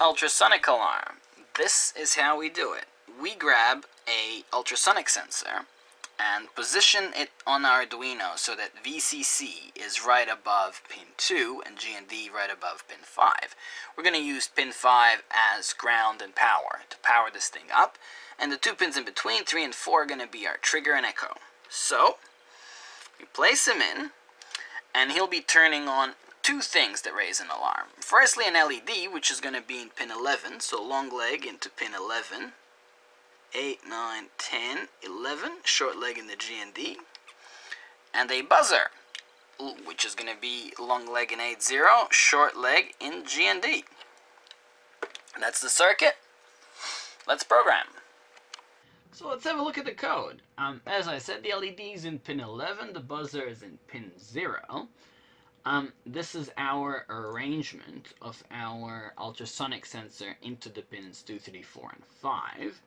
ultrasonic alarm. This is how we do it. We grab a ultrasonic sensor and position it on our Arduino so that VCC is right above pin 2 and GND right above pin 5. We're going to use pin 5 as ground and power to power this thing up, and the two pins in between, 3 and 4, are going to be our trigger and echo. So, we place him in, and he'll be turning on two things that raise an alarm. Firstly, an LED, which is going to be in pin 11, so long leg into pin 11, 8, 9, 10, 11, short leg in the GND, and a buzzer, which is going to be long leg in 8, 0, short leg in GND. That's the circuit. Let's program. So let's have a look at the code. Um, as I said, the LED is in pin 11, the buzzer is in pin 0. Um, this is our arrangement of our ultrasonic sensor into the pins 2, 3, 4, and 5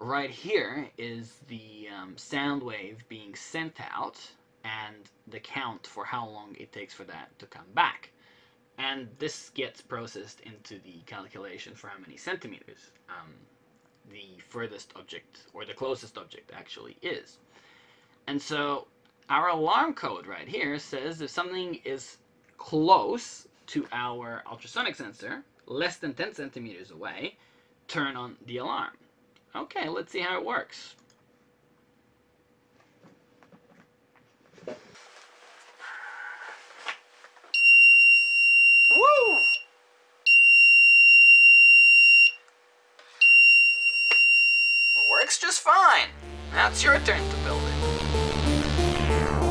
right here is the um, sound wave being sent out and the count for how long it takes for that to come back. And this gets processed into the calculation for how many centimeters um, the furthest object, or the closest object actually is. And so our alarm code right here says if something is close to our ultrasonic sensor, less than 10 centimeters away, turn on the alarm. Okay, let's see how it works. works just fine. Now it's your turn to build it.